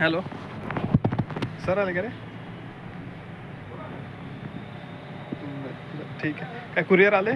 Hello sir आले का रे ठीक है. कुरियर कुरिअर आले